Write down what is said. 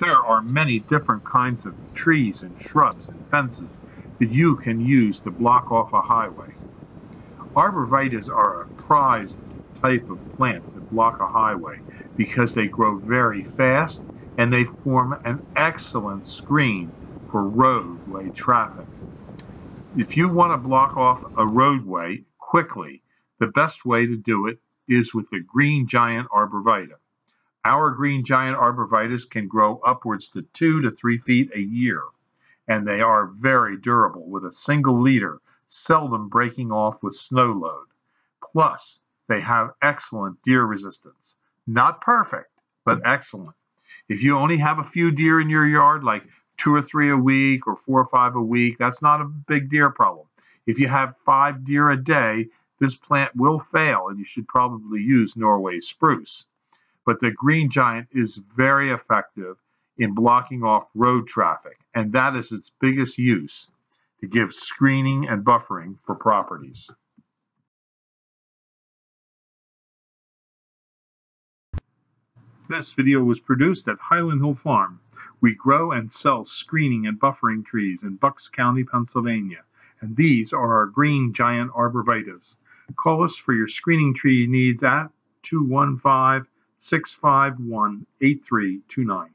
There are many different kinds of trees and shrubs and fences that you can use to block off a highway. Arborvitaes are a prized type of plant to block a highway because they grow very fast and they form an excellent screen for roadway traffic. If you want to block off a roadway quickly, the best way to do it is with the green giant arborvitae. Our green giant arborvitaes can grow upwards to two to three feet a year, and they are very durable with a single leader, seldom breaking off with snow load. Plus, they have excellent deer resistance. Not perfect, but excellent. If you only have a few deer in your yard, like two or three a week or four or five a week, that's not a big deer problem. If you have five deer a day, this plant will fail and you should probably use Norway spruce. But the green giant is very effective in blocking off road traffic, and that is its biggest use to give screening and buffering for properties. This video was produced at Highland Hill Farm. We grow and sell screening and buffering trees in Bucks County, Pennsylvania, and these are our green giant arborvitaes. Call us for your screening tree needs at 215 651 8329.